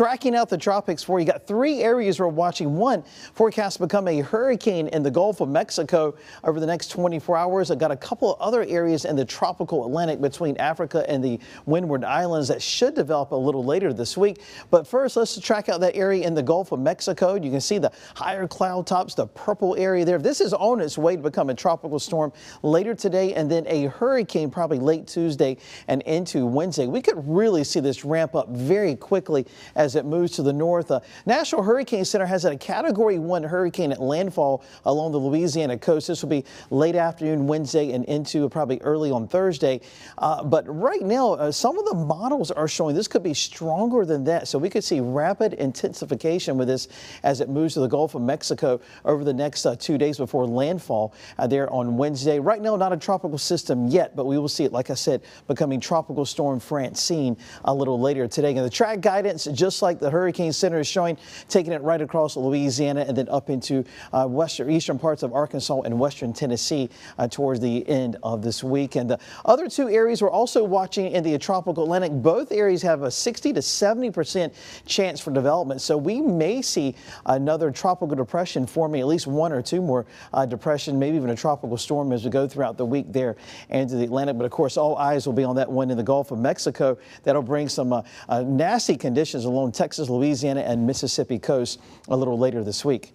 tracking out the tropics for you. Got three areas we're watching. One forecast to become a hurricane in the Gulf of Mexico over the next 24 hours. I've got a couple of other areas in the tropical Atlantic between Africa and the Windward Islands that should develop a little later this week. But first, let's track out that area in the Gulf of Mexico. You can see the higher cloud tops, the purple area there. This is on its way to become a tropical storm later today and then a hurricane probably late Tuesday and into Wednesday. We could really see this ramp up very quickly as it moves to the north. Uh, National Hurricane Center has a Category 1 hurricane at landfall along the Louisiana coast. This will be late afternoon Wednesday and into probably early on Thursday. Uh, but right now, uh, some of the models are showing this could be stronger than that. So we could see rapid intensification with this as it moves to the Gulf of Mexico over the next uh, two days before landfall uh, there on Wednesday. Right now, not a tropical system yet, but we will see it, like I said, becoming Tropical Storm Francine a little later today. And the track guidance, just like the Hurricane Center is showing, taking it right across Louisiana and then up into uh, western, eastern parts of Arkansas and western Tennessee uh, towards the end of this week. And the other two areas we're also watching in the tropical Atlantic, both areas have a 60 to 70 percent chance for development. So we may see another tropical depression forming, at least one or two more uh, depression, maybe even a tropical storm as we go throughout the week there into the Atlantic. But of course, all eyes will be on that one in the Gulf of Mexico. That'll bring some uh, uh, nasty conditions along Texas, Louisiana, and Mississippi coast a little later this week.